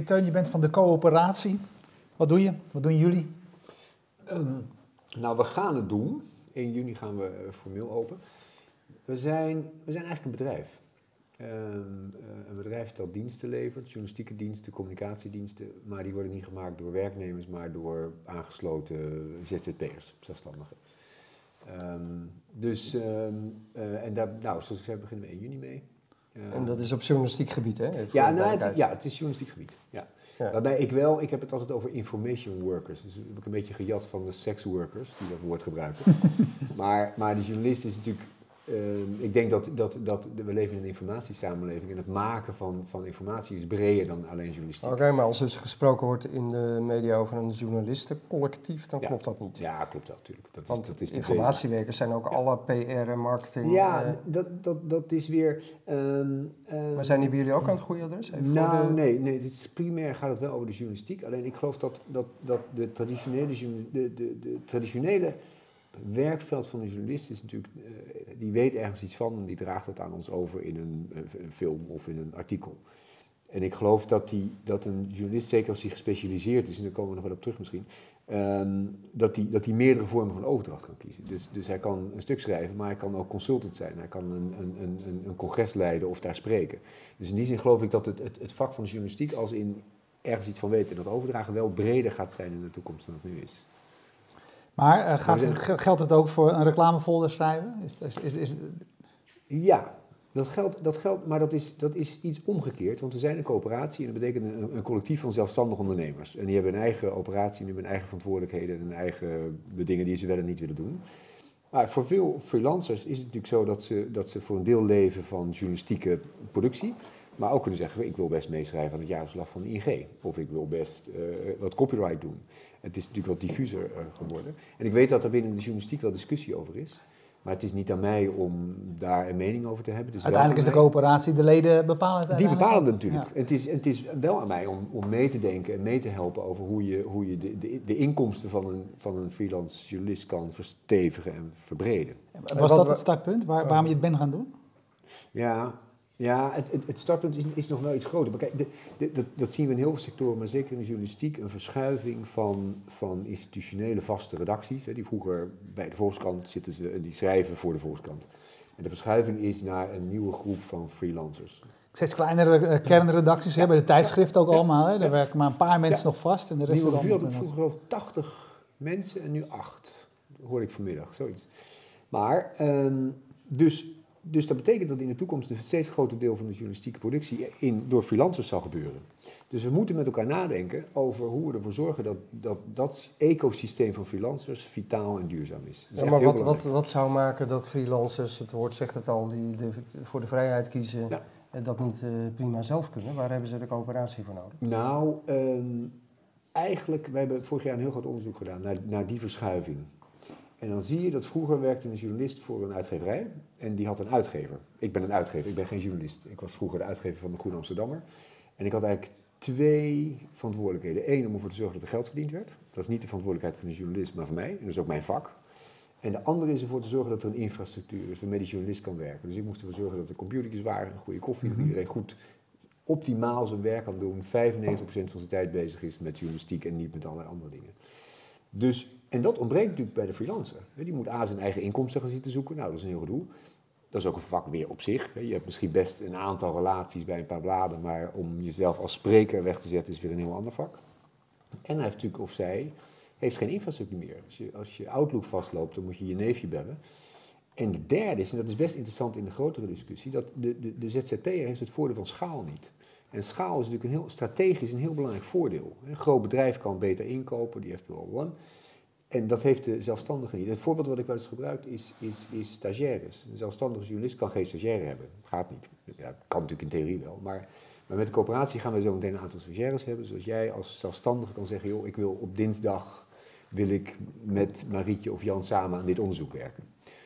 Teun, je bent van de coöperatie. Wat doe je? Wat doen jullie? Ehm, nou, we gaan het doen. 1 juni gaan we eh, formeel open. We zijn, we zijn eigenlijk een bedrijf. Ehm, eh, een bedrijf dat diensten levert, journalistieke diensten, communicatiediensten, maar die worden niet gemaakt door werknemers, maar door aangesloten ZZP'ers, zelfstandigen. Ehm, dus, eh, en daar, nou, zoals ik zei, beginnen we 1 juni mee. En dat is op journalistiek gebied, hè? Ja, nou, het, ja, het is journalistiek gebied. Ja. Ja. Waarbij ik wel, ik heb het altijd over information workers. Dus dat heb ik een beetje gejat van de sex workers die dat woord gebruiken. maar, maar de journalist is natuurlijk. Eh, ik denk dat, dat, dat we leven in een informatiesamenleving en het maken van, van informatie is breder dan alleen journalistiek. Oké, maar als dus gesproken wordt in de media over een journalistencollectief, dan Ja. klopt dat niet. Ja, klopt wel, natuurlijk. Dat is, Want dat is de informatiewerkers zijn ook alle PR en marketing. Ja, eh, dat, dat, dat is weer. ehm, ehm, maar zijn die bij jullie ook aan het goede adres? Even Nou, de- nee, nee dit is, primair gaat het wel over de journalistiek. Alleen ik geloof dat, dat, dat de, traditionele, de, de, de traditionele werkveld van de journalist is natuurlijk, eh, die weet ergens iets van en die draagt dat aan ons over in een, film of in een artikel. En ik geloof dat, die, dat een journalist, zeker als hij gespecialiseerd is, en daar komen we nog wel op terug misschien, ehm, dat hij dat meerdere vormen van overdracht kan kiezen. Dus, dus hij kan een stuk schrijven, maar hij kan ook consultant zijn. Hij kan een, een, een, een, een congres leiden of daar spreken. Dus in die zin geloof ik dat het, het, het vak van de journalistiek als in ergens iets van weten en dat overdragen wel breder gaat zijn in de toekomst dan het nu is. Maar eh, gaat geldt het ook voor een reclamefolder schrijven? Is, is, is, is- Ja, dat geldt, dat geldt maar dat is, dat is iets omgekeerd. Want we zijn een coöperatie en dat betekent een, een collectief van zelfstandige ondernemers. En die hebben een eigen operatie, die hebben een eigen verantwoordelijkheden en een eigen de dingen die ze wel en niet willen doen. Maar voor veel freelancers is het natuurlijk zo dat ze, dat ze voor een deel leven van journalistieke productie. Maar ook kunnen zeggen, ik wil best meeschrijven aan het jaarverslag van de ING. Of ik wil best eh, wat copyright doen. Het is natuurlijk wat diffuser eh, geworden. En ik weet dat er binnen de journalistiek wel discussie over is. Maar het is niet aan mij om daar een mening over te hebben. Het is wel uiteindelijk is de coöperatie, de leden bepalen het Die bepalen het natuurlijk. Ja. Het, is, het is wel aan mij om, om mee te denken en mee te helpen over hoe je, hoe je de, de, de inkomsten van een, van een freelance journalist kan verstevigen en verbreden. Was dat het startpunt waar, waarom je het bent gaan doen? Ja, ja het, het, het startpunt is, is nog wel iets groter. Maar kijk, de, de- dat, dat zien we in heel veel sectoren, maar zeker in de journalistiek, een verschuiving van, van institutionele vaste redacties. Hè, die vroeger bij de Volkskrant zitten ze, en die schrijven voor de Volkskrant. En de verschuiving is naar een nieuwe groep van freelancers. Steeds kleinere eh, kernredacties hebben de tijdschriften ook allemaal. Hè? Daar werken maar een paar mensen nog vast en de rest Nieuwe revue had ik vroeger ik 80 mensen en nu 8. Hoorde ik vanmiddag, zoiets. Maar, ehm, dus, dus dat betekent dat in de toekomst een steeds groter deel van de journalistieke productie in, door freelancers zal gebeuren. Dus we moeten met elkaar nadenken over hoe we ervoor zorgen dat dat, dat ecosysteem van freelancers vitaal en duurzaam is. Ja, maar wat, wat, wat zou maken dat freelancers, het woord zegt het al, die de, voor de vrijheid kiezen, Ja. en dat niet eh, prima zelf kunnen? Waar hebben ze de coöperatie voor nodig? Nou, ehm, eigenlijk, we hebben vorig jaar een heel groot onderzoek gedaan naar, naar die verschuiving. En dan zie je dat vroeger werkte een journalist voor een uitgeverij en die had een uitgever. Ik ben een uitgever, ik ben geen journalist. Ik was vroeger de uitgever van de Groene Amsterdammer. En ik had eigenlijk twee verantwoordelijkheden. Eén, om ervoor te zorgen dat er geld verdiend werd. Dat is niet de verantwoordelijkheid van de journalist, maar van mij. En dat is ook mijn vak. En de andere is ervoor te zorgen dat er een infrastructuur is waarmee die journalist kan werken. Dus ik moest ervoor zorgen dat er computertjes waren, een goede koffie, dat iedereen goed optimaal zijn werk kan doen. 95% van zijn tijd bezig is met journalistiek en niet met allerlei andere dingen. Dus, en dat ontbreekt natuurlijk bij de freelancer. Die moet A zijn eigen inkomsten gaan zitten zoeken. Nou, dat is een heel gedoe. Dat is ook een vak weer op zich. Je hebt misschien best een aantal relaties bij een paar bladen, maar om jezelf als spreker weg te zetten is weer een heel ander vak. En hij heeft natuurlijk, of zij, heeft geen infrastructuur meer. Als je, als je Outlook vastloopt, dan moet je je neefje bellen. En de derde is, en dat is best interessant in de grotere discussie, dat de, de, de ZZP'er heeft het voordeel van schaal niet. En schaal is natuurlijk een heel strategisch een heel belangrijk voordeel. Een groot bedrijf kan beter inkopen, die heeft wel one. En dat heeft de zelfstandige niet. Het voorbeeld wat ik wel eens gebruik is, is, stagiaires. Een zelfstandige journalist kan geen stagiaire hebben. Gaat niet. Ja, kan natuurlijk in theorie wel. Maar, maar met de coöperatie gaan we zo meteen een aantal stagiaires hebben. Zoals jij als zelfstandige kan zeggen, joh, ik wil op dinsdag wil ik met Marietje of Jan samen aan dit onderzoek werken.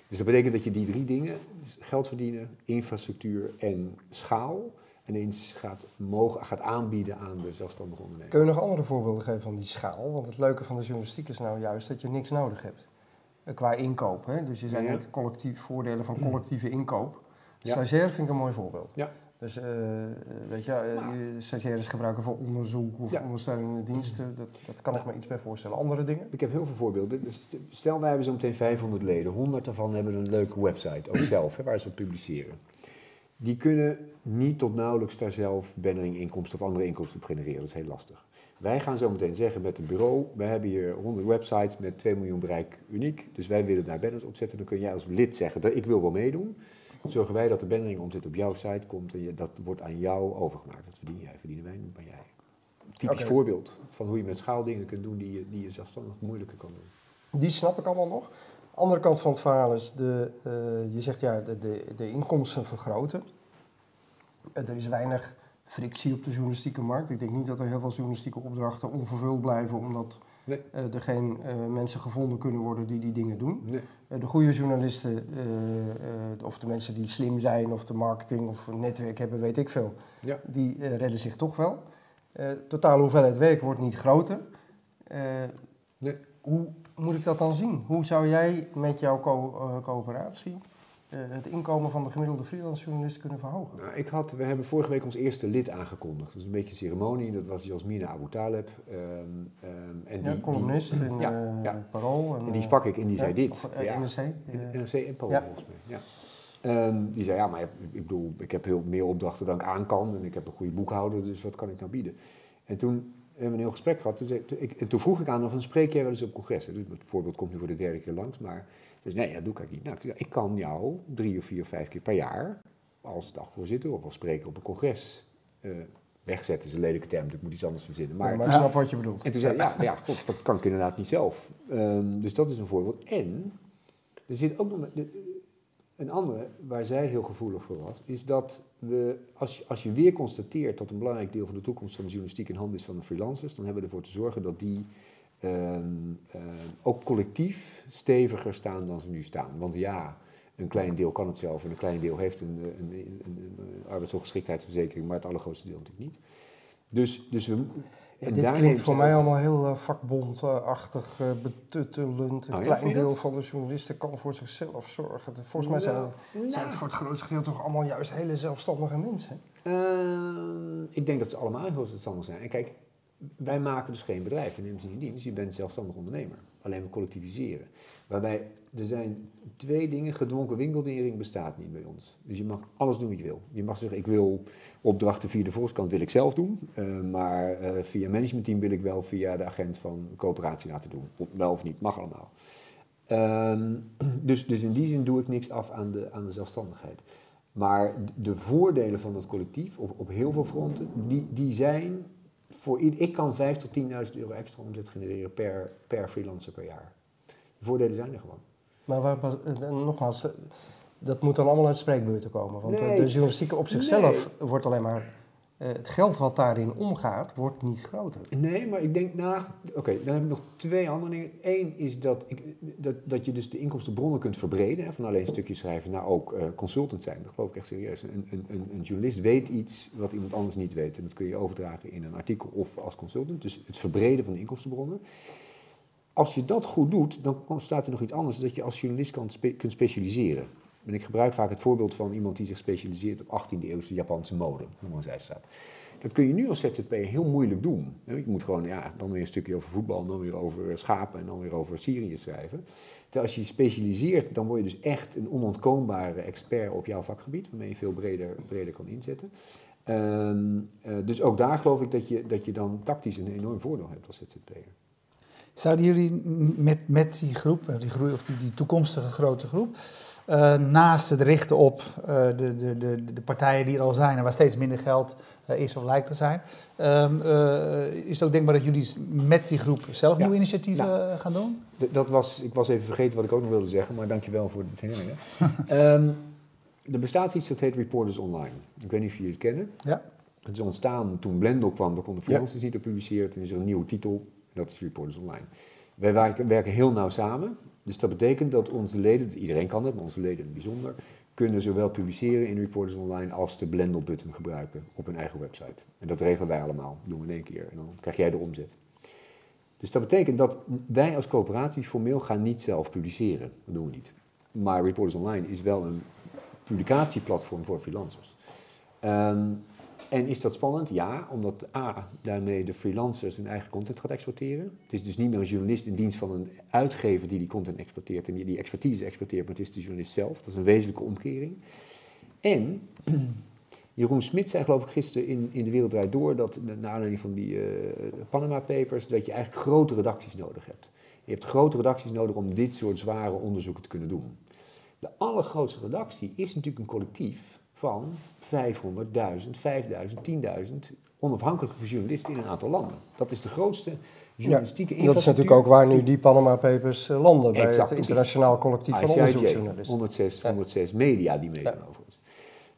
Dus dat betekent dat je die drie dingen, dus geld verdienen, infrastructuur en schaal, ineens gaat, mogen, gaat aanbieden aan de zelfstandige ondernemer. Kun je nog andere voorbeelden geven van die schaal? Want het leuke van de journalistiek is nou juist dat je niks nodig hebt. Eh, Qua inkoop, hè? dus je zei Ja. net collectief, voordelen van collectieve inkoop. Ja. Stagiair vind ik een mooi voorbeeld. Ja. Dus eh, weet je, je stagiaires gebruiken voor onderzoek of Ja. ondersteunende diensten. Dat, dat kan ik me iets bij voorstellen. Andere dingen? Ik heb heel veel voorbeelden. Dus Stel, wij hebben zo meteen 500 leden. 100 daarvan hebben een leuke website, ook zelf, hè, waar ze op publiceren. Die kunnen niet tot nauwelijks daar zelf bannering inkomsten of andere inkomsten op genereren. Dat is heel lastig. Wij gaan zo meteen zeggen met een bureau, wij hebben hier 100 websites met 2 miljoen bereik uniek. Dus wij willen daar banners op zetten. Dan kun jij als lid zeggen, dat ik wil wel meedoen. Zorgen wij dat de bannering omzet op jouw site komt en je, dat wordt aan jou overgemaakt. Dat verdien jij, verdienen wij, bij jij. Typisch voorbeeld van hoe je met schaaldingen kunt doen die je, die je zelfstandig moeilijker kan doen. Die snap ik allemaal nog. Andere kant van het verhaal is, de, eh, je zegt ja, de, de, de inkomsten vergroten. Eh, er is weinig frictie op de journalistieke markt. Ik denk niet dat er heel veel journalistieke opdrachten onvervuld blijven, omdat Nee. eh, er geen mensen gevonden kunnen worden die die dingen doen. Nee. De goede journalisten, of de mensen die slim zijn, of de marketing of een netwerk hebben, weet ik veel, Ja. die redden zich toch wel. Totale hoeveelheid werk wordt niet groter. Nee. Hoe moet ik dat dan zien? Hoe zou jij met jouw co- eh, coöperatie eh, het inkomen van de gemiddelde freelance journalist kunnen verhogen? Nou, ik had, we hebben vorige week ons eerste lid aangekondigd. Dat is een beetje een ceremonie. Dat was Jasmina Abu Taleb. Ehm, en die, ja, columnist die, in ja, eh, ja. Parool. En die sprak ik en die ja, zei dit. Of, ja. NRC. In NRC en Parool volgens mij. Ja. Ehm, die zei, ja, maar ik ik bedoel, ik heb heel meer opdrachten dan ik aan kan. En ik heb een goede boekhouder, dus wat kan ik nou bieden? En toen hebben we een heel gesprek gehad. Toen, zei, toen, ik, en toen vroeg ik aan hem van, spreek jij wel eens op congressen? Dus het voorbeeld komt nu voor de derde keer langs. Maar dus nee, dat doe ik eigenlijk niet. Nou, ik, kan jou drie of vier of vijf keer per jaar als dagvoorzitter of als spreker op een congres eh, wegzetten. is een lelijke term, dus ik moet iets anders verzinnen. Maar, maar ik snap wat je bedoelt. en toen zei ik, ja, ja god, dat kan ik inderdaad niet zelf. Ehm, dus dat is een voorbeeld. En er zit ook nog een andere, waar zij heel gevoelig voor was, is dat als als je weer constateert dat een belangrijk deel van de toekomst van de journalistiek in handen is van de freelancers, dan hebben we ervoor te zorgen dat die ehm, ehm, ook collectief steviger staan dan ze nu staan. Want ja, een klein deel kan het zelf en een klein deel heeft een, een, een arbeidsongeschiktheidsverzekering, maar het allergrootste deel natuurlijk niet. Dus, dus we, Ja, dit klinkt voor mij allemaal heel uh, vakbondachtig, uh, betuttelend. Een Oh ja, klein deel van de journalisten kan voor zichzelf zorgen. Volgens mij zijn, Nou, zijn nou. het voor het grootste gedeelte toch allemaal juist hele zelfstandige mensen. Ehm, ik denk dat ze allemaal heel zelfstandig zijn. En kijk, wij maken dus geen bedrijf, we nemen ze niet in dienst. Je bent zelfstandig ondernemer. Alleen we collectiviseren. Waarbij er zijn twee dingen. Gedwongen winkeldering bestaat niet bij ons. Dus je mag alles doen wat je wil. Je mag zeggen, ik wil opdrachten via de Volkskrant wil ik zelf doen. eh, maar eh, via managementteam wil ik wel via de agent van coöperatie laten doen. Wel of niet, mag allemaal. Ehm, dus, dus in die zin doe ik niks af aan de, aan de zelfstandigheid. Maar de voordelen van dat collectief op, op heel veel fronten, die, die zijn voor. Ik kan 5 tot 10.000 euro extra omzet genereren per, per freelancer per jaar. De voordelen zijn er gewoon. Maar waar, waar- eh, nogmaals, eh, dat moet dan allemaal uit spreekbeurten komen. Want eh, Nee. de journalistiek op zichzelf wordt alleen maar... eh, het geld wat daarin omgaat, wordt niet groter. Nee, maar ik denk, nou, oké, dan heb ik nog twee andere dingen. Eén is dat, ik, dat, dat je dus de inkomstenbronnen kunt verbreden. Hè, van alleen stukjes schrijven naar ook eh, consultant zijn. Dat geloof ik echt serieus. Een, een, een, een journalist weet iets wat iemand anders niet weet. En dat kun je overdragen in een artikel of als consultant. Dus het verbreden van de inkomstenbronnen. Als je dat goed doet, dan staat er nog iets anders. Dat je als journalist kan kunt specialiseren. En ik gebruik vaak het voorbeeld van iemand die zich specialiseert op 18e eeuwse Japanse mode. Noem maar een zijstraat. Dat kun je nu als ZZP'er heel moeilijk doen. Je moet gewoon ja, dan weer een stukje over voetbal, dan weer over schapen en dan weer over Syrië schrijven. Terwijl als je je specialiseert, dan word je dus echt een onontkoombare expert op jouw vakgebied, waarmee je veel breder, breder kan inzetten. Ehm, eh, dus ook daar geloof ik dat je, dat je dan tactisch een enorm voordeel hebt als ZZP'er. Zouden jullie met, met die groep, eh, die groei, of die, die toekomstige grote groep, eh, naast het richten op eh, de, de, de, de partijen die er al zijn en waar steeds minder geld is of lijkt te zijn, ehm, eh, is het ook denkbaar dat jullie met die groep zelf Ja. nieuwe initiatieven gaan doen? Dat was, ik was even vergeten wat ik ook nog wilde zeggen, maar dankjewel voor de herinneringen. Ehm er bestaat iets dat heet Reporters Online. Ik weet niet of jullie het kennen. Ja. Het is ontstaan toen Blendel kwam, daar konden freelancers niet op publiceren. Toen is er een nieuwe titel, dat is Reporters Online. Wij werken, werken heel nauw samen. Dus dat betekent dat onze leden, iedereen kan het, maar onze leden in het bijzonder, kunnen zowel publiceren in Reporters Online als de Blendel-button gebruiken op hun eigen website. En dat regelen wij allemaal, dat doen we in één keer. En dan krijg jij de omzet. Dus dat betekent dat wij als coöperatie formeel gaan niet zelf publiceren. Dat doen we niet. Maar Reporters Online is wel een publicatieplatform voor freelancers. Ehm, en is dat spannend? Ja, omdat A, daarmee de freelancers hun eigen content gaat exporteren. Het is dus niet meer een journalist in dienst van een uitgever die die content exporteert en die expertise exporteert, maar het is de journalist zelf. Dat is een wezenlijke omkering. En Jeroen Smit zei geloof ik gisteren in, in De Wereld Draait Door, dat naar aanleiding van die uh, Panama Papers, dat je eigenlijk grote redacties nodig hebt. Je hebt grote redacties nodig om dit soort zware onderzoeken te kunnen doen. De allergrootste redactie is natuurlijk een collectief van 500.000, 5.000, 10.000 onafhankelijke journalisten in een aantal landen. Dat is de grootste journalistieke ja, Dat is natuurlijk ook waar nu die Panama Papers uh, landen, bij het internationaal collectief van onderzoeksjournalisten. 106, 106 media die meedoen ja. overigens.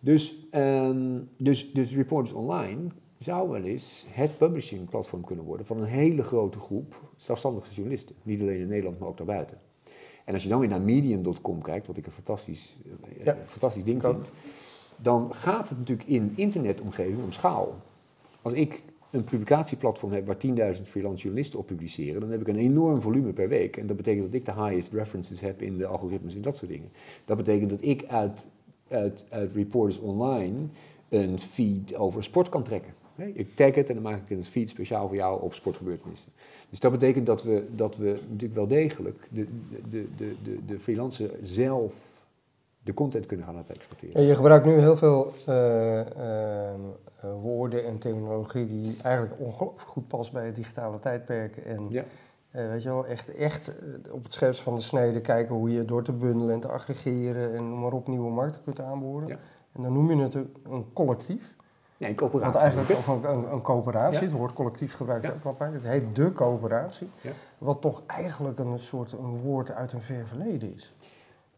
Dus, um, dus, dus Reporters Online zou wel eens het publishing platform kunnen worden van een hele grote groep zelfstandige journalisten. Niet alleen in Nederland, maar ook daarbuiten. En als je dan weer naar medium.com kijkt, wat ik een fantastisch, ja. fantastisch ding vind, dan gaat het natuurlijk in internetomgeving om schaal. Als ik een publicatieplatform heb waar 10.000 freelance journalisten op publiceren, dan heb ik een enorm volume per week. En dat betekent dat ik de highest references heb in de algoritmes en dat soort dingen. Dat betekent dat ik uit, uit, uit Reporters Online een feed over sport kan trekken. Ik tag het en dan maak ik een feed speciaal voor jou op sportgebeurtenissen. Dus dat betekent dat we, dat we natuurlijk wel degelijk de, de, de, de, de freelancer zelf de content kunnen gaan laten exporteren. En je gebruikt nu heel veel uh, uh, woorden en terminologie die eigenlijk ongelooflijk goed past bij het digitale tijdperk. En ja. weet je wel, echt, echt op het scherpst van de snede kijken hoe je door te bundelen en te aggregeren en noem maar op nieuwe markten kunt aanboren. Ja. En dan noem je het een collectief. Nee, een coöperatie. Want eigenlijk, of een, een, een coöperatie, het woord collectief gebruikt ja. ook wel Het heet de coöperatie, wat toch eigenlijk een soort een woord uit een ver verleden is.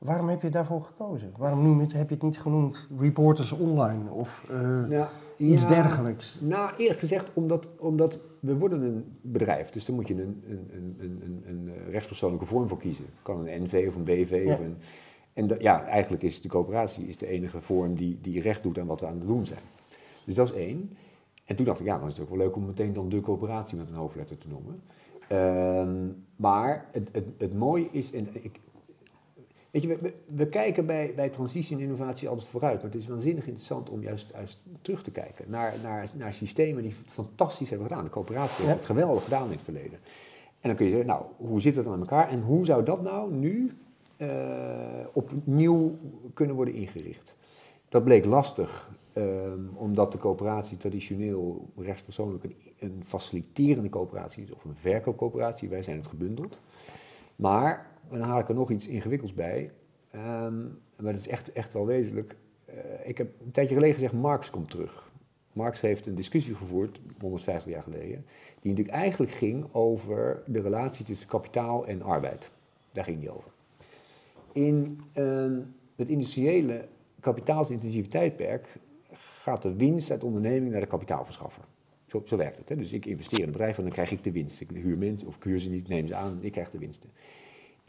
Waarom heb je daarvoor gekozen? Waarom noem heb je het niet genoemd Reporters Online of uh, iets dergelijks? Nou, eerlijk gezegd, omdat, omdat we worden een bedrijf. Dus dan moet je een, een, een, een, een rechtspersoonlijke vorm voor kiezen. Kan een NV of een BV ja. of een... En de, ja, eigenlijk is de coöperatie is de enige vorm die, die recht doet aan wat we aan het doen zijn. Dus dat is één. En toen dacht ik, ja, dan is het ook wel leuk om meteen dan de coöperatie met een hoofdletter te noemen. Um, maar het, het, het mooie is, en ik, Weet je, we, we, kijken bij, bij transitie en innovatie altijd vooruit, maar het is waanzinnig interessant om juist, juist terug te kijken naar, naar, naar systemen die fantastisch hebben gedaan. De coöperatie heeft het geweldig gedaan in het verleden. En dan kun je zeggen, nou, hoe zit het dan met elkaar en hoe zou dat nou nu uh, opnieuw kunnen worden ingericht? Dat bleek lastig, um, omdat de coöperatie traditioneel rechtspersoonlijk een, een faciliterende coöperatie is of een verkoopcoöperatie. Wij zijn het gebundeld. Maar dan haal ik er nog iets ingewikkelds bij. Um, maar dat is echt, echt wel wezenlijk. Uh, ik heb een tijdje geleden gezegd, Marx komt terug. Marx heeft een discussie gevoerd, 150 jaar geleden, die natuurlijk eigenlijk ging over de relatie tussen kapitaal en arbeid. Daar ging die over. In uh, het industriële kapitaalsintensieve tijdperk gaat de winst uit onderneming naar de kapitaalverschaffer. Zo, zo werkt het. Hè? Dus ik investeer in een bedrijf en dan krijg ik de winst. Ik huur mensen of ik huur ze niet, neem ze aan, ik krijg de winsten.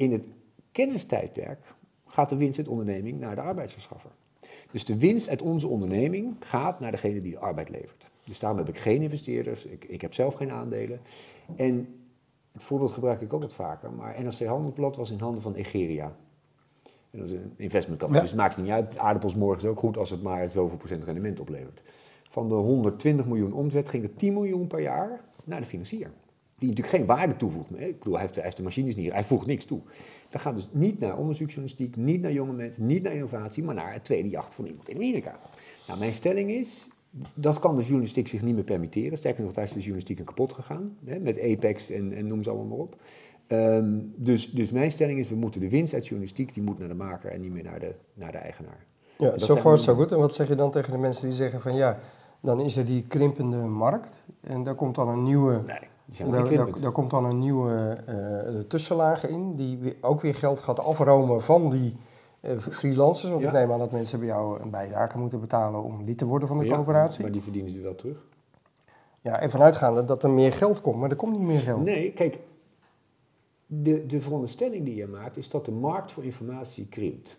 In het kennistijdperk gaat de winst uit onderneming naar de arbeidsverschaffer. Dus de winst uit onze onderneming gaat naar degene die de arbeid levert. Dus daarom heb ik geen investeerders, ik, ik heb zelf geen aandelen. En het voorbeeld gebruik ik ook wat vaker, maar NRC Handelsblad was in handen van Egeria. En dat is een investmentbank. Ja. Dus het maakt niet uit, aardappels morgen is ook goed als het maar zoveel procent rendement oplevert. Van de 120 miljoen omzet ging er 10 miljoen per jaar naar de financier die natuurlijk geen waarde toevoegt. Ik bedoel, hij heeft, hij heeft de machines niet, hij voegt niks toe. Dat gaat dus niet naar onderzoeksjournalistiek, niet naar jonge mensen, niet naar innovatie, maar naar het tweede jacht van iemand in Amerika. Nou, mijn stelling is, dat kan de journalistiek zich niet meer permitteren. Sterker nog, daar is de journalistiek kapot gegaan, hè, met Apex en, en noem ze allemaal maar op. Um, dus, dus mijn stelling is, we moeten de winst uit journalistiek, die moet naar de maker en niet meer naar de, naar de eigenaar. Ja, zo far zo goed. En wat zeg je dan tegen de mensen die zeggen van ja, dan is er die krimpende markt en daar komt dan een nieuwe... Nee daar, komt dan een nieuwe uh, tussenlaag in, die ook weer geld gaat afromen van die uh, freelancers. Want ik neem aan dat mensen bij jou een bijdrage moeten betalen om lid te worden van de ja, coöperatie. Maar die verdienen ze wel terug. Ja, en vanuitgaande dat er meer geld komt, maar er komt niet meer geld. Nee, kijk, de, de veronderstelling die je maakt is dat de markt voor informatie krimpt.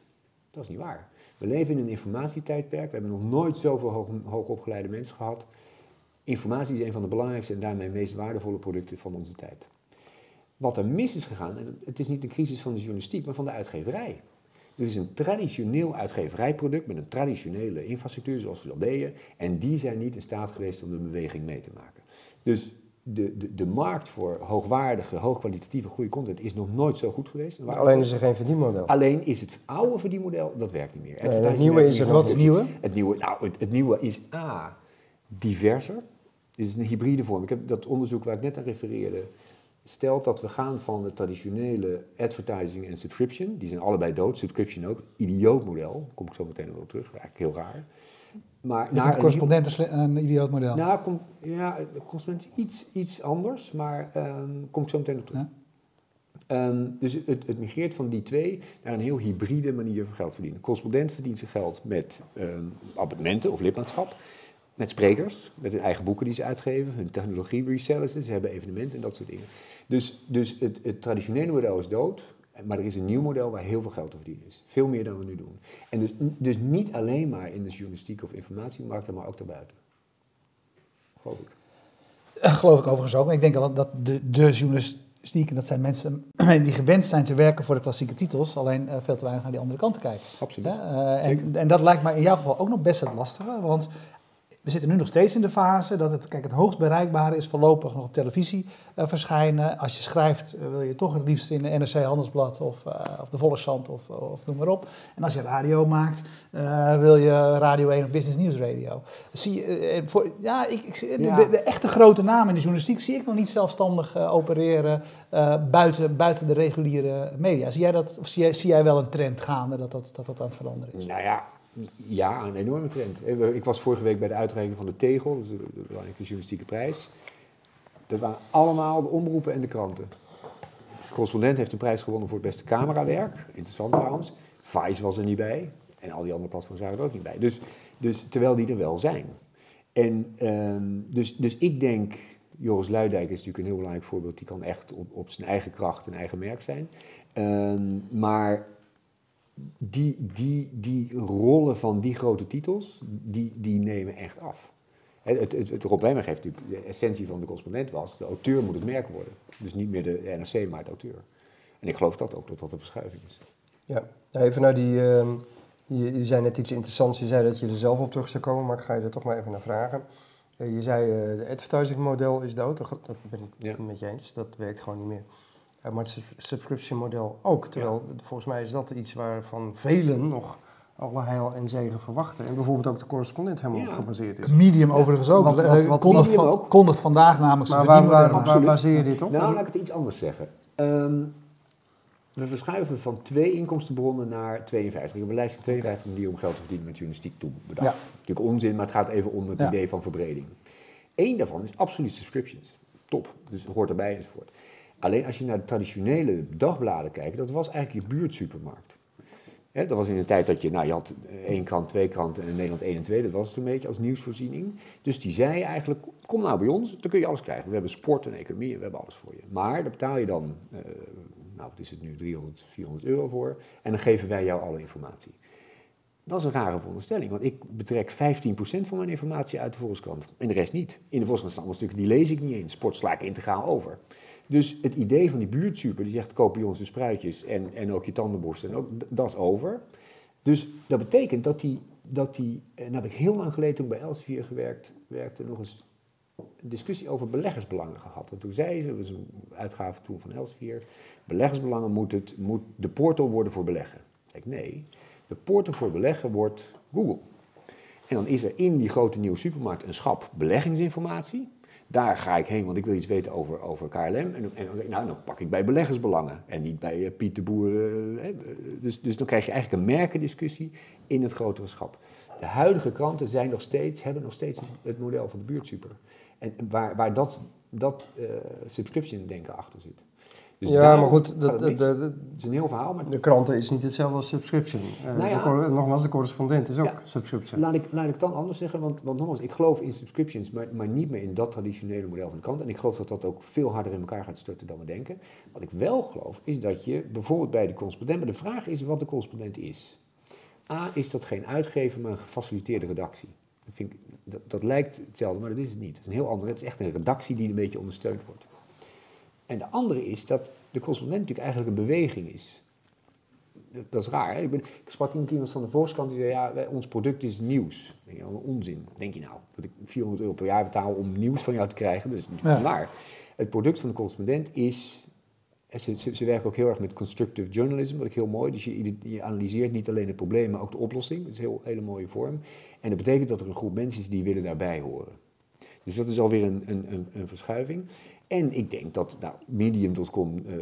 Dat is niet waar. We leven in een informatietijdperk. We hebben nog nooit zoveel hoog, hoogopgeleide mensen gehad. Informatie is een van de belangrijkste en daarmee meest waardevolle producten van onze tijd. Wat er mis is gegaan, en het is niet een crisis van de journalistiek, maar van de uitgeverij. Het is een traditioneel uitgeverijproduct met een traditionele infrastructuur, zoals we dat deden. En die zijn niet in staat geweest om de beweging mee te maken. Dus de, de, de markt voor hoogwaardige, hoogkwalitatieve goede content is nog nooit zo goed geweest. Alleen is er geen verdienmodel. Alleen is het oude verdienmodel, dat werkt niet meer. Nee, het nieuwe is er. Wat is het nieuwe? Het nieuwe, nou, het, het nieuwe is A, diverser. Het is een hybride vorm. Ik heb dat onderzoek waar ik net aan refereerde, stelt dat we gaan van de traditionele advertising en subscription, die zijn allebei dood, subscription ook, idioot model, daar kom ik zo meteen nog wel terug, eigenlijk heel raar. Maar Je naar de een correspondent idioot model. nou, kom, ja, is iets, iets anders, maar ehm kom ik zo meteen op terug. Ja. Ehm, dus het, het migreert van die twee naar een heel hybride manier van geld verdienen. De correspondent verdient zijn geld met ehm, abonnementen of lidmaatschap, met sprekers, met hun eigen boeken die ze uitgeven, hun technologie resellen ze, hebben evenementen en dat soort dingen. Dus, dus het, het traditionele model is dood, maar er is een nieuw model waar heel veel geld te verdienen is. Veel meer dan we nu doen. En dus, dus niet alleen maar in de journalistiek of informatiemarkt, maar ook daarbuiten. Geloof ik. Eh, Geloof ik overigens ook. Maar ik denk wel dat de, de journalistiek, en dat zijn mensen die gewend zijn te werken voor de klassieke titels, alleen eh, veel te weinig naar die andere kant te kijken. Absoluut. Ja, eh, en, en dat lijkt me in jouw geval ook nog best het lastige, want we zitten nu nog steeds in de fase dat het, kijk, het hoogst bereikbare is voorlopig nog op televisie eh, verschijnen. Als je schrijft eh, wil je toch het liefst in de NRC Handelsblad of, eh, of de Volkskrant of, of noem maar op. En als je radio maakt, wil je Radio 1 of Business News Radio. Zie voor, ja, ik, ik, de- Ja. De, de echte grote namen in de journalistiek zie ik nog niet zelfstandig opereren buiten, buiten de reguliere media. Zie jij, dat, of zie, jij, zie jij wel een trend gaande dat dat, dat, dat aan het veranderen is? Nou ja, ja, een enorme trend. Eh, Ik was vorige week bij de uitreiking van de Tegel, dus de, de belangrijke journalistieke prijs. Dat waren allemaal de omroepen en de kranten. De correspondent heeft een prijs gewonnen voor het beste camerawerk. Interessant trouwens. Vice was er niet bij. En al die andere platforms waren er ook niet bij. Dus, dus terwijl die er wel zijn. En ehm, dus, dus ik denk, Joris Luidijk is natuurlijk een heel belangrijk voorbeeld. Die kan echt op, op zijn eigen kracht een eigen merk zijn. Ehm, maar die, die, die rollen van die grote titels, die, die nemen echt af. Hè, Het, het, het Rob heeft natuurlijk, de essentie van de correspondent was, de auteur moet het merk worden. Dus niet meer de NRC, maar de auteur. En ik geloof dat ook, dat dat een verschuiving is. Ja, Nou, even naar die. ehm, je, je zei net iets interessants. Je zei dat je er zelf op terug zou komen, maar ik ga je er toch maar even naar vragen. Eh, je zei uh, de advertising model is dood. Dat, ben ik Ja. het met je eens. Dat werkt gewoon niet meer. Maar het sub- subscription model ook. Terwijl volgens mij is dat iets waarvan velen nog alle heil en zegen verwachten. En bijvoorbeeld ook de correspondent helemaal Ja. op gebaseerd is. Het medium overigens ook. Wat- wat- Eh, wat kondigt, van- ook? kondigt vandaag namelijk Maar waar, waar, baseer je dit op? Nou, laat ik het iets anders zeggen. Ehm, we verschuiven van twee inkomstenbronnen naar 52. Ik heb een lijst van 52 manieren om geld te verdienen met journalistiek toe bedacht. Ja. Natuurlijk onzin, maar het gaat even om het Ja. idee van verbreding. Eén daarvan is absoluut subscriptions. Top, dus het hoort erbij enzovoort. Alleen als je naar de traditionele dagbladen kijkt, dat was eigenlijk je buurtsupermarkt. Dat was in een tijd dat je, nou, je had eh, één krant, twee kranten en Nederland één en twee. Dat was het een beetje als nieuwsvoorziening. Dus die zei eigenlijk, kom nou bij ons, dan kun je alles krijgen. We hebben sport en economie we hebben alles voor je. Maar daar betaal je dan, eh, nou wat is het nu, 300, 400 euro voor. En dan geven wij jou alle informatie. Dat is een rare veronderstelling, want ik betrek 15% van mijn informatie uit de Volkskrant. En de rest niet. In de Volkskrant staan allemaal stukken, die lees ik niet eens. Sport sla ik integraal over. Dus het idee van die buurtsuper, die zegt koop bij ons de spruitjes en, en ook je tandenborstel, en ook, dat is over. Dus dat betekent dat die, dat die en daar heb ik heel lang geleden toen bij Elsevier gewerkt, werkte, nog eens een discussie over beleggersbelangen gehad. En toen zei ze, dat was een uitgave toen van Elsevier, beleggersbelangen moet, het, moet de portal worden voor beleggen. Ik nee, de portal voor beleggen wordt Google. En dan is er in die grote nieuwe supermarkt een schap beleggingsinformatie. Daar ga ik heen, want ik wil iets weten over, over KLM. En, en nou, dan pak ik bij beleggersbelangen. En niet bij eh, Piet de Boer. eh, hè. dus, dus dan krijg je eigenlijk een merkendiscussie in het grotere schap. De huidige kranten zijn nog steeds, hebben nog steeds het model van de buurtsuper. En waar, waar dat, dat eh, subscription denken achter zit. Dus ja, maar goed, de, de, de, het is een heel verhaal, maar de kranten is niet hetzelfde als subscription. Eh, Nou ja. nogmaals, de correspondent is ook Ja. subscription. Laat ik, laat ik dan anders zeggen, want, want nogmaals, ik geloof in subscriptions, maar, maar niet meer in dat traditionele model van de krant. En ik geloof dat dat ook veel harder in elkaar gaat storten dan we denken. Wat ik wel geloof, is dat je bijvoorbeeld bij de correspondent, maar de vraag is wat de correspondent is. A, is dat geen uitgever, maar een gefaciliteerde redactie. Dat, vind ik, dat, dat lijkt hetzelfde, maar dat is het niet. Het is een heel ander, het is echt een redactie die een beetje ondersteund wordt. En de andere is dat de correspondent natuurlijk eigenlijk een beweging is. dat, dat is raar. Hè? Ik, ben, ik sprak een iemand van de Volkskrant die zei, ja, wij- ons product is nieuws. Denk, wat een onzin. Denk je nou, dat ik 400 euro per jaar betaal om nieuws van jou te krijgen? Dat is natuurlijk Ja. waar. Het product van de correspondent is... Ze, ze, ze werken ook heel erg met constructive journalism, wat ik heel mooi. Dus je, je analyseert niet alleen het probleem, maar ook de oplossing. Dat is een heel, hele mooie vorm. En dat betekent dat er een groep mensen is die willen daarbij horen. Dus dat is alweer een, een, een, een verschuiving. En ik denk dat, nou, Medium.com eh,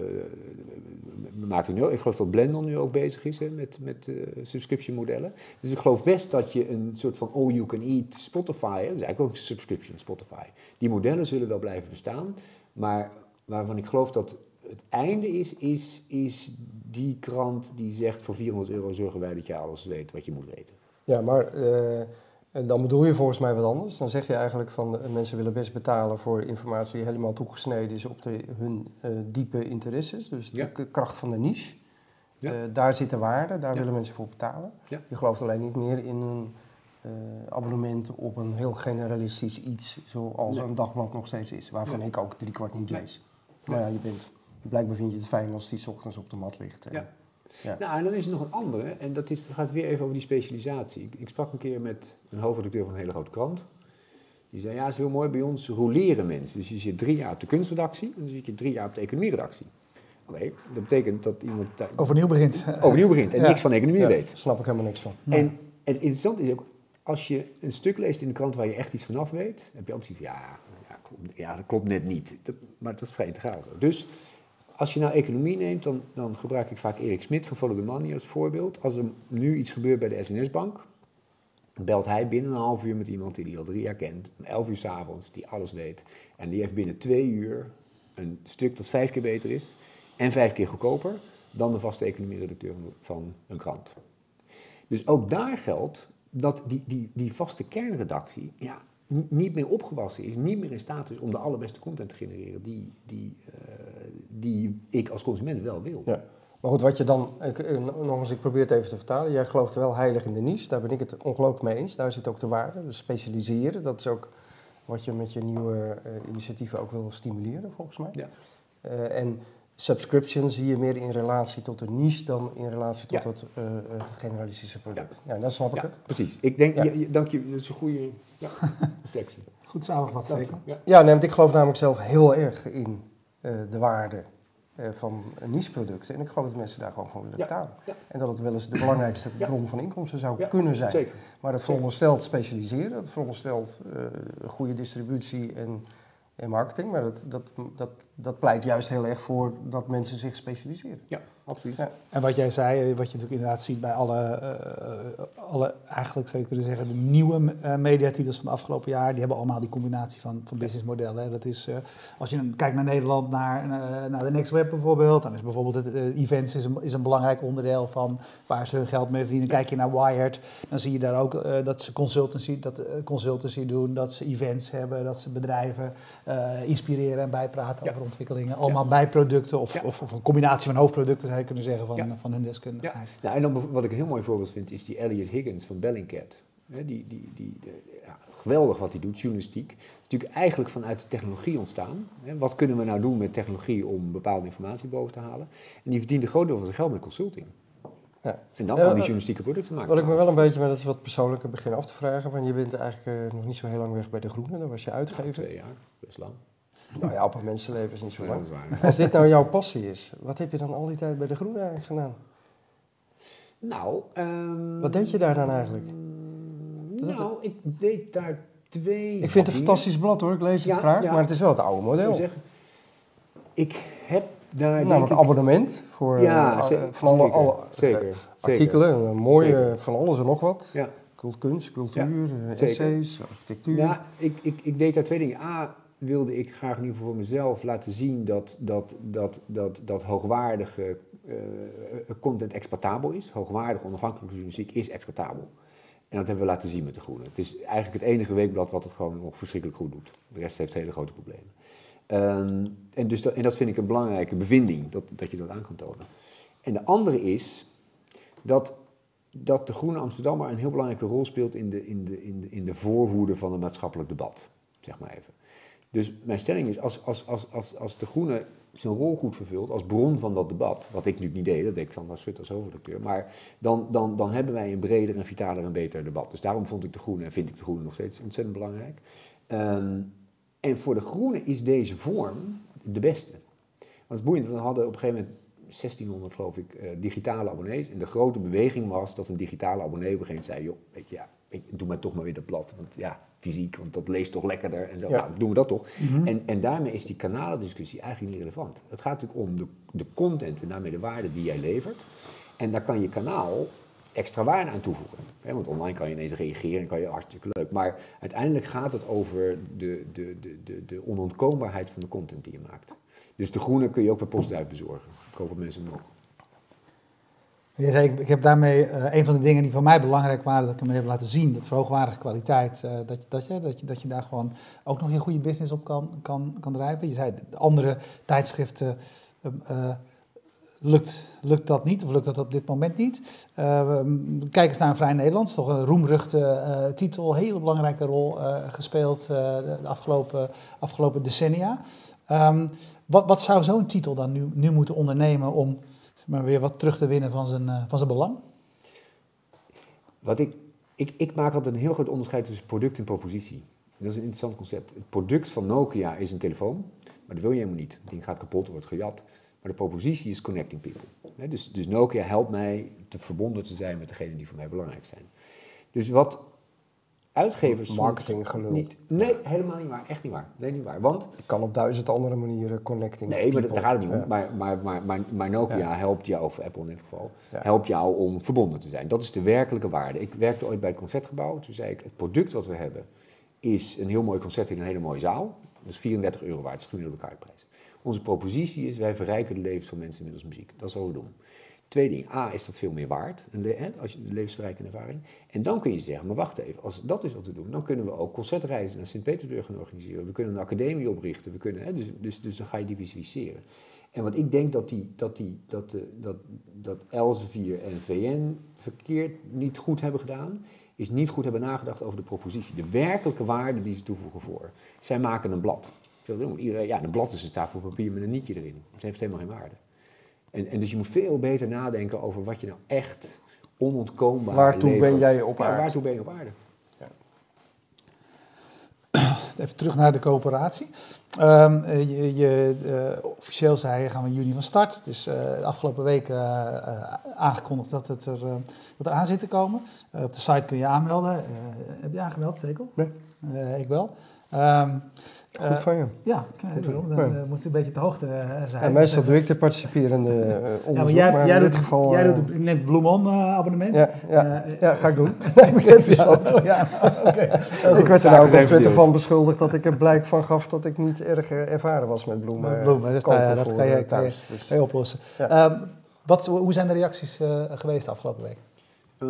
maakt er nu ik geloof dat Blendel nu ook bezig is hè, met, met eh, subscription modellen. Dus ik geloof best dat je een soort van all you can eat Spotify, hè, dat is eigenlijk ook een subscription Spotify. Die modellen zullen wel blijven bestaan, maar waarvan ik geloof dat het einde is, is, is die krant die zegt voor 400 euro zorgen wij dat je alles weet wat je moet weten. Ja, maar eh, dan bedoel je volgens mij wat anders. Dan zeg je eigenlijk van eh, mensen willen best betalen voor informatie die helemaal toegesneden is op de, hun eh, diepe interesses. Dus Ja. de kracht van de niche. Ja. Eh, daar zit de waarde, daar Ja. willen mensen voor betalen. Je gelooft alleen niet meer in een abonnement op een heel generalistisch iets, zoals Nee. een dagblad nog steeds is. Waarvan Nee. ik ook driekwart niet Nee. lees. Maar ja, je bent, blijkbaar vind je het fijn als die ochtends op de mat ligt. En- Ja. Nou, en dan is er nog een andere, en dat is, gaat weer even over die specialisatie. Ik, ik sprak een keer met een hoofdredacteur van een hele grote krant. Die zei, ja, het is heel mooi, bij ons roleren mensen. Dus je zit drie jaar op de kunstredactie, en dan zit je drie jaar op de economieredactie. Oké, dat betekent dat iemand Overnieuw begint. overnieuw begint en Ja. niks van economie Ja, weet. Daar snap ik helemaal niks van. Nee. En, en het interessante is ook, als je een stuk leest in de krant waar je echt iets vanaf weet, dan heb je altijd zoiets van, ja, ja, klopt, ja, dat klopt net niet. Dat- maar dat is vrij integraal zo. Dus als je nou economie neemt, dan, dan gebruik ik vaak Erik Smit van Follow Money als voorbeeld. Als er nu iets gebeurt bij de SNS-bank, belt hij binnen een half uur met iemand die hij al drie jaar kent, om elf uur s'avonds, die alles weet. En die heeft binnen twee uur een stuk dat vijf keer beter is en vijf keer goedkoper dan de vaste economieredacteur van- een krant. Dus ook daar geldt dat die, die, die vaste kernredactie ja, niet meer opgewassen is, niet meer in staat is om de allerbeste content te genereren die, die, eh, die ik als consument wel wil. Ja. Maar goed, wat je dan, ik, eh, nog eens, ik probeer het even te vertalen. Jij gelooft wel heilig in de niche, daar ben ik het ongelooflijk mee eens. Daar zit ook de waarde, dus specialiseren. Dat is ook wat je met je nieuwe eh, initiatieven ook wil stimuleren, volgens mij. Ja. Eh, en subscription zie je meer in relatie tot de niche dan in relatie tot Ja. het eh, eh, generalistische product. Ja, dan snap ik Ja, het. precies. Ik denk, Ja. je- dank je, dat is een goede ja, reflectie. Goed samengevat. Steven. Ja. Ja, nee, want ik geloof namelijk zelf heel erg in de waarde eh, van niche-producten. En ik geloof dat mensen daar gewoon voor willen betalen. Ja. En dat het wel eens de belangrijkste Ja. bron van inkomsten zou kunnen zijn. Zeker. Maar dat veronderstelt specialiseren, dat veronderstelt eh, goede distributie en, en marketing. Maar dat, dat, dat, dat pleit juist heel erg voor dat mensen zich specialiseren. Ja, absoluut. Ja. En wat jij zei, wat je natuurlijk inderdaad ziet bij alle, eh, alle eigenlijk zou je kunnen zeggen, de nieuwe eh, mediatitels van de afgelopen jaar, die hebben allemaal die combinatie van, van businessmodellen. hè. Dat is, eh, als je dan kijkt naar Nederland, naar, eh, naar de Next Web bijvoorbeeld, dan is bijvoorbeeld het events is een, is een belangrijk onderdeel van waar ze hun geld mee verdienen. Kijk je naar Wired, dan zie je daar ook dat ze consultancy, dat, consultancy doen, dat ze events hebben, dat ze bedrijven eh, inspireren en bijpraten Ja. over ontwikkelingen. Allemaal bij producten of, Ja. of, of een combinatie van hoofdproducten zou je kunnen zeggen van, Ja. van hun deskundigheid. Nou, en dan wat ik een heel mooi voorbeeld vind, is die Elliot Higgins van Bellingcat. Hè, die, die, die, de- ja, geweldig wat hij doet, journalistiek. Het is natuurlijk eigenlijk vanuit de technologie ontstaan. Hè. Wat kunnen we nou doen met technologie om bepaalde informatie boven te halen? En die verdiende een groot deel van zijn geld met consulting. Ja. En dan Ja, kan die eh, journalistieke producten maken. Wat ik me wel een beetje, dat is wat persoonlijker, begin af te vragen. Want je bent eigenlijk eh, nog niet zo heel lang weg bij De Groene, daar was je uitgever. twee jaar, best lang. Nou ja, op een mensenleven is niet zo lang. Als dit nou jouw passie is, wat heb je dan al die tijd bij De Groene eigenlijk gedaan? Nou, ehm, Wat deed je daar dan eigenlijk? Nou, ik deed daar twee. Ik vind het een fantastisch blad hoor, ik lees het Ja, graag, ja. maar het is wel het oude Ik model. zeggen, ik heb daar Namelijk ik- abonnement voor Ja, eh, ze- van alle, zeker, alle zeker, eh, zeker. artikelen, een mooie Zeker. van alles en nog wat. Ja. Kult- Kunst, cultuur, eh, zeker. essays, architectuur. Ja, ik, ik, ik deed daar twee dingen. A, wilde ik graag in ieder geval voor mezelf laten zien dat, dat, dat, dat, dat hoogwaardige eh, content exportabel is. Hoogwaardige onafhankelijke journalistiek is exportabel. En dat hebben we laten zien met De Groene. Het is eigenlijk het enige weekblad wat het gewoon nog verschrikkelijk goed doet. De rest heeft hele grote problemen. Ehm, en, dus dat, en dat vind ik een belangrijke bevinding, dat, dat je dat aan kan tonen. En de andere is dat, dat de Groene Amsterdammer een heel belangrijke rol speelt in de, in, de, in, de, in de voorhoede van het maatschappelijk debat. Zeg maar even. Dus mijn stelling is, als, als, als, als, als de Groene zijn rol goed vervult als bron van dat debat, wat ik natuurlijk niet deed, dat deed ik Schut als hoofdredacteur, maar dan, dan, dan hebben wij een breder en vitaler en beter debat. Dus daarom vond ik de Groene en vind ik de Groene nog steeds ontzettend belangrijk. Ehm, en voor de Groene is deze vorm de beste. Want het boeiend, we hadden op een gegeven moment 1600 geloof ik eh, digitale abonnees. En de grote beweging was dat een digitale abonnee op een gegeven moment zei, joh, weet je, ja, ik doe maar toch maar weer dat blad. Want ja, fysiek, want dat leest toch lekkerder en zo. Ja. Nou, doen we dat toch. en, en daarmee is die kanalendiscussie eigenlijk niet relevant. Het gaat natuurlijk om de, de content en daarmee de waarde die jij levert. En daar kan je kanaal extra waarde aan toevoegen. Hè, want online kan je ineens reageren en kan je hartstikke leuk. Maar uiteindelijk gaat het over de, de, de, de, de onontkoombaarheid van de content die je maakt. Dus de groene kun je ook per postduif bezorgen. Ik hoop dat mensen hem nog. Je zei, ik, heb daarmee eh, een van de dingen die voor mij belangrijk waren, dat ik hem heb laten zien, dat verhoogwaardige kwaliteit, eh, dat, dat, je, dat, je, dat je daar gewoon ook nog je goede business op kan, kan, kan drijven. Je zei, de andere tijdschriften eh, lukt, lukt dat niet, of lukt dat op dit moment niet. Kijk eens naar Vrij Nederlands, toch een roemruchte titel, hele belangrijke rol gespeeld de, de afgelopen, afgelopen decennia. Ehm, wat, wat zou zo'n titel dan nu, nu moeten ondernemen om zeg maar weer wat terug te winnen van zijn, eh, van zijn belang? Wat ik, ik, ik maak altijd een heel groot onderscheid tussen product en propositie. Dat is een interessant concept. Het product van Nokia is een telefoon, maar dat wil je helemaal niet. Het ding gaat kapot, wordt gejat. Maar de propositie is connecting people. Dus, dus Nokia helpt mij te verbonden te zijn met degenen die voor mij belangrijk zijn. Dus wat uitgevers... Marketing gelul. Niet, nee, helemaal niet waar. Echt niet waar. Nee, niet waar. Want Je kan op duizend andere manieren connecting. Nee, maar daar gaat het niet om. Ja. Maar, maar, maar, maar, maar Nokia Ja. helpt jou, of Apple in dit geval, Ja. helpt jou om verbonden te zijn. Dat is de werkelijke waarde. Ik werkte ooit bij het Concertgebouw. Toen zei ik, het product wat we hebben is een heel mooi concert in een hele mooie zaal. Dat is 34 euro waard, dat is gemiddelde kaartprijs. Onze propositie is, wij verrijken de levens van mensen middels muziek. Dat is wat we doen. Tweede ding, A, is dat veel meer waard, hè, als je de levensverrijkende ervaring. En dan kun je zeggen, maar wacht even, als dat is wat we doen, dan kunnen we ook concertreizen naar Sint-Petersburg gaan organiseren. We kunnen een academie oprichten, we kunnen, hè, dus, dus, dus dan ga je diversificeren. En wat ik denk dat, die, dat, die, dat, eh, dat, dat Elsevier en VN verkeerd niet goed hebben gedaan, is niet goed hebben nagedacht over de propositie. De werkelijke waarde die ze toevoegen voor. Zij maken een blad. Ja, een blad is een stapel papier met een nietje erin. Het heeft helemaal geen waarde. En, en dus je moet veel beter nadenken over wat je nou echt onontkoombaar Waartoe levert. ben jij op Ja, aarde? waartoe ben je op aarde? Even terug naar de coöperatie. Eh, je, je, eh, officieel zei je gaan we in juni van start. Het is eh, de afgelopen week aangekondigd dat het er, dat er aan zit te komen. Op de site kun je aanmelden. Heb je aangemeld, Stekel? Nee. Ik wel. Ehm, Goed eh, van je. ja, ik bedoel, dan Ja. eh, moet je een beetje op de hoogte eh, zijn. En meestal doe ik de participerende eh, onderzoek, Ja, maar jij, maar jij, in doet, dit geval... jij eh, doet, ik neem Bloemon eh, abonnement. ja, ja, Eh, ja, ga ik doen. Ik heb besloten. Ja, oké. Ik werd er nou ook op Twitter van beschuldigd dat ik er blijk van gaf dat ik niet erg eh, ervaren was met bloemen. Met bloemen, dus nou dat kan je- eh, kan je- thuis. Dus- Ga je oplossen. Ja. Ehm, wat, hoe zijn de reacties eh, geweest de afgelopen week? Ehm,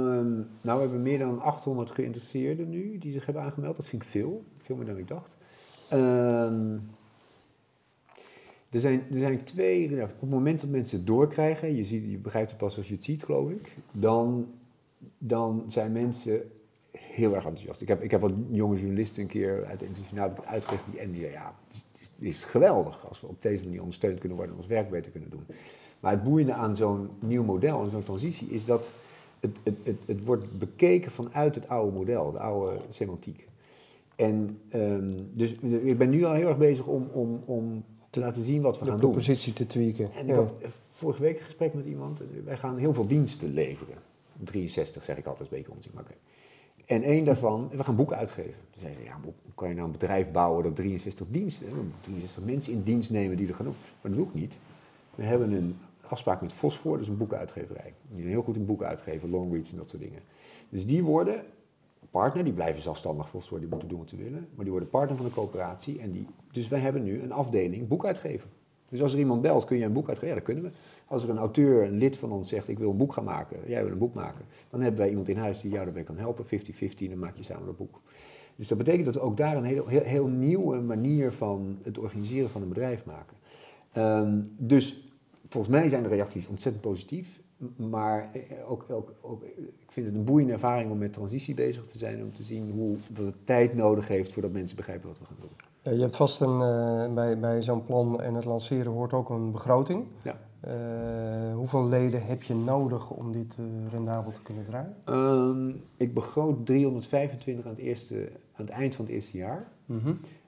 nou, we hebben meer dan 800 geïnteresseerden nu die zich hebben aangemeld. Dat vind ik veel. Veel meer dan ik dacht. Ehm, er, zijn, er zijn twee... ja, op het moment dat mensen het doorkrijgen... Je, ziet, je begrijpt het pas als je het ziet, geloof ik. Dan, dan zijn mensen heel erg enthousiast. Ik heb, ik heb wat jonge journalisten een keer uit de het uitgelegd. Die, en die ja, het is, het geweldig als we op deze manier ondersteund kunnen worden... en ons werk beter kunnen doen. Maar het boeiende aan zo'n nieuw model en zo'n transitie is dat het, het, het, het wordt bekeken vanuit het oude model, de oude semantiek. En ehm, dus ik ben nu al heel erg bezig om, om, om te laten zien wat we de gaan doen. propositie te tweaken. En ik Ja. had vorige week een gesprek met iemand. Wij gaan heel veel diensten leveren. 63 zeg ik altijd, een beetje onzin, maar oké. En één daarvan, we gaan boeken uitgeven. Toen zei ze, ja, hoe kan je nou een bedrijf bouwen dat 63 diensten, hè, 63 mensen in dienst nemen die er gaan doen? Maar dat doe ik niet. We hebben een afspraak met Fosfor, dat is een boekenuitgeverij. Die zijn heel goed in boeken uitgeven, longreads en dat soort dingen. Dus die worden partner, die blijven zelfstandig Fosfor, die moeten doen wat ze willen. Maar die worden partner van de coöperatie. En die, dus wij hebben nu een afdeling boek uitgeven. Dus als er iemand belt, kun je een boek uitgeven? Ja, dat kunnen we. Als er een auteur, een lid van ons zegt, ik wil een boek gaan maken, jij wil een boek maken, dan hebben wij iemand in huis die jou daarbij kan helpen, 50-50, en dan maak je samen dat boek. Dus dat betekent dat we ook daar een heel, heel, nieuwe manier van het organiseren van een bedrijf maken. Ehm, dus volgens mij zijn de reacties ontzettend positief, maar eh, ook, ook, ook, ik vind het een boeiende ervaring om met transitie bezig te zijn, om te zien hoe dat het tijd nodig heeft voordat mensen begrijpen wat we gaan doen. Ja, je hebt vast een, eh, bij, bij zo'n plan en het lanceren hoort ook een begroting. Ja. Eh, hoeveel leden heb je nodig om dit eh, rendabel te kunnen draaien? Ehm, ik begroot 325 aan het, eerste, aan het eind van het eerste jaar.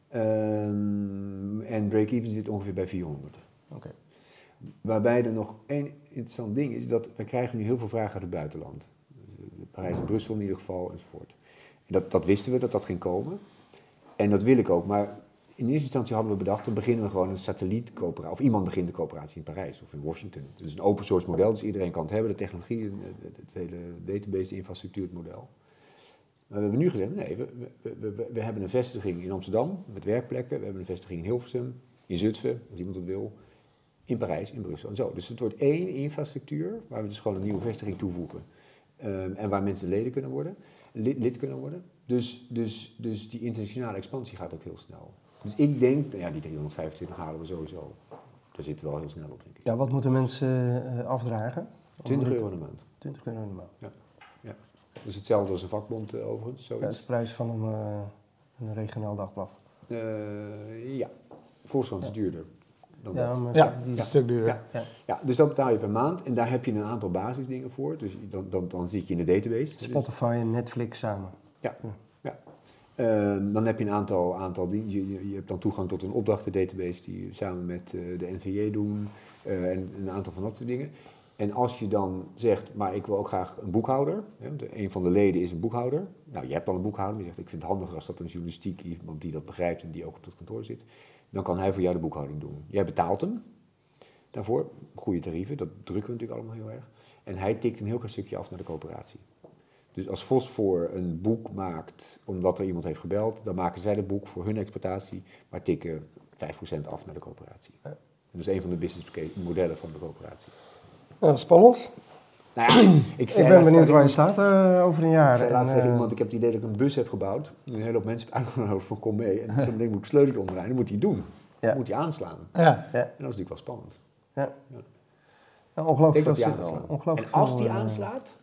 Ehm, en break-even zit ongeveer bij 400. Oké. Waarbij er nog één interessant ding is, dat we krijgen nu heel veel vragen uit het buitenland. Dus, Parijs en Brussel in ieder geval, enzovoort. En dat, dat wisten we, dat dat ging komen. En dat wil ik ook, maar in eerste instantie hadden we bedacht, dan beginnen we gewoon een satellietcoöperatie, of iemand begint de coöperatie in Parijs of in Washington. Het is een open source model, dus iedereen kan het hebben, de technologie, het, hele database, infrastructuur, het model. Maar we hebben nu gezegd, nee, we, we, we, we- hebben een vestiging in Amsterdam met werkplekken, we hebben een vestiging in Hilversum, in Zutphen, als iemand het wil, in Parijs, in Brussel en zo. Dus het wordt één infrastructuur waar we dus gewoon een nieuwe vestiging toevoegen. Ehm, en waar mensen leden kunnen worden, lid, lid kunnen worden. Dus, dus, dus die internationale expansie gaat ook heel snel. Dus ik denk, nou ja, die 325 halen we sowieso. Daar zitten we wel heel snel op, denk ik. Ja, wat moeten mensen eh, afdragen? 20 euro in de maand. 20 euro in de maand. Dus hetzelfde als een vakbond eh, overigens, Ja, dat is de prijs van een, eh, een regionaal dagblad. Ja, Volkskrant is duurder dan dat. maar Ja, die- een stuk duurder. Ja. Ja, dus dat betaal je per maand en daar heb je een aantal basisdingen voor. Dus dan, dan, dan zit je in de database. Spotify en Netflix samen. Ehm, dan heb je een aantal, aantal dingen. Je, je, je hebt dan toegang tot een opdrachtendatabase die we samen met eh, de NVJ doen. eh, en een aantal van dat soort dingen. En als je dan zegt, maar ik wil ook graag een boekhouder. Hè, want een van de leden is een boekhouder. Nou, je hebt dan een boekhouder. Maar je zegt, ik vind het handiger als dat een journalistiek iemand die dat begrijpt en die ook op het kantoor zit. Dan kan hij voor jou de boekhouding doen. Jij betaalt hem daarvoor. Goede tarieven, dat drukken we natuurlijk allemaal heel erg. En hij tikt een heel klein stukje af naar de coöperatie. Dus als Fosfor een boek maakt omdat er iemand heeft gebeld, dan maken zij het boek voor hun exploitatie, maar tikken 5% af naar de coöperatie. Dat is een van de businessmodellen van de coöperatie. Ja, spannend. Nou ja, ik, ben benieuwd waar je staat eh, over een jaar. Ik zei laatst En, tegen eh, iemand, ik heb het idee dat ik een bus heb gebouwd, die een hele hoop mensen heb uitgenodigd van kom mee. En toen denk ik, moet ik sleutel omdraaien, dan moet hij doen. Ja. Moet hij aanslaan. Ja. ja, En dat is natuurlijk wel spannend. ja. Ja. Ja, Ik ongelooflijk denk dat hij ongelooflijk En als die eh, aanslaat,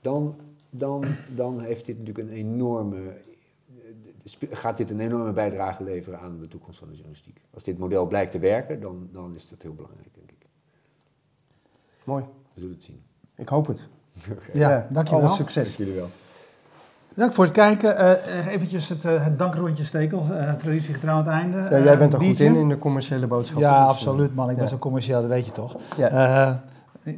dan, dan, dan heeft dit natuurlijk een enorme, gaat dit een enorme bijdrage leveren aan de toekomst van de journalistiek. Als dit model blijkt te werken, dan, dan is dat heel belangrijk, denk ik. Mooi. We zullen het zien. Ik hoop het. Oké. Ja, dankjewel. Alle succes. Dank jullie wel. Bedankt voor het kijken. Eh eventjes het, eh, het dankrondje stekel, eh traditiegetrouw aan het einde. Ja, jij bent er goed in, in de commerciële boodschappen. Ja, dus, absoluut man. Ik ben zo commercieel, dat weet je toch. Ja. Eh,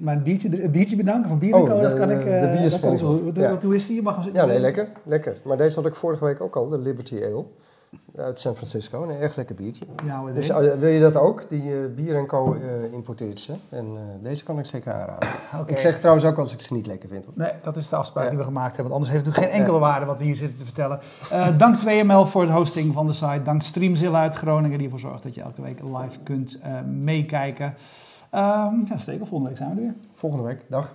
maar een biertje, het biertje bedanken van Oh, dat de- kan ik... de eh, dat kan ik biersponsor. Ja. wat- Hoe is die? Je mag Ja, nee, lekker. Lekker. Maar deze had ik vorige week ook al, de Liberty Ale. Uit San Francisco. Een erg lekker biertje. Dus eh, wil je dat ook? Die eh, Bier en Co. eh, importeert ze. En eh, deze kan ik zeker aanraden. Oké. Ik zeg trouwens ook als ik ze niet lekker vind. hoor. Nee, dat is de afspraak Ja. die we gemaakt hebben. Want anders heeft het natuurlijk geen enkele waarde wat we hier zitten te vertellen. Dank 2ML voor het hosting van de site. Dank Streamzilla uit Groningen die ervoor zorgt dat je elke week live kunt meekijken. Ehm ja, stekel, volgende week zijn we er weer. Volgende week. Dag.